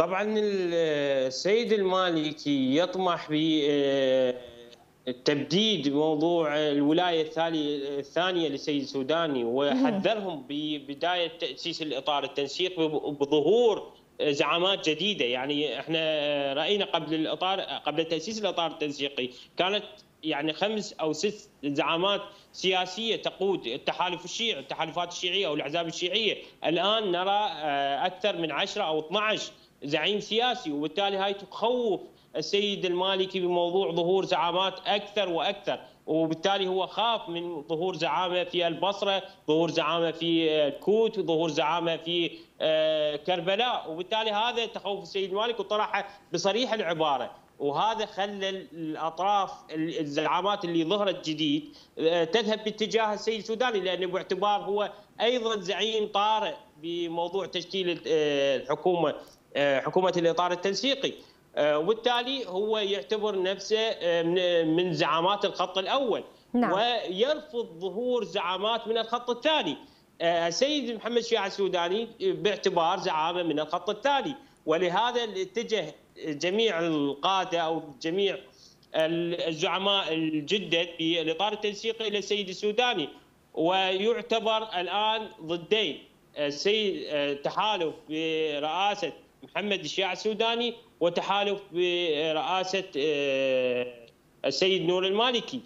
طبعا السيد المالكي يطمح بتبديد موضوع الولاية الثانية للسيد السوداني وحذرهم ببدايه تأسيس الإطار التنسيقي بظهور زعامات جديدة. يعني إحنا رأينا قبل الاطار قبل تأسيس الإطار التنسيقي كانت يعني خمس أو ست زعامات سياسية تقود التحالف الشيعي التحالفات الشيعية أو الأحزاب الشيعية. الآن نرى أكثر من 10 أو 12 زعيم سياسي وبالتالي هاي تخوف السيد المالكي بموضوع ظهور زعامات أكثر وأكثر. وبالتالي هو خاف من ظهور زعامة في البصرة، ظهور زعامة في الكوت، ظهور زعامة في كربلاء، وبالتالي هذا تخوف السيد المالكي وطرحه بصريح العبارة، وهذا خلى الأطراف الزعامات اللي ظهرت جديد تذهب باتجاه السيد السوداني لأنه باعتبار هو أيضا زعيم طارئ بموضوع تشكيل الحكومة. حكومة الإطار التنسيقي. وبالتالي هو يعتبر نفسه من زعامات الخط الأول. نعم. ويرفض ظهور زعامات من الخط الثاني. السيد محمد شيع السوداني باعتبار زعامة من الخط الثاني. ولهذا اتجه جميع القادة أو جميع الزعماء الجدد في الإطار التنسيقي إلى السيد السوداني. ويعتبر الآن ضدين. السيد تحالف برئاسه محمد الشيع السوداني وتحالف برئاسة السيد نور المالكي.